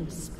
killing spree.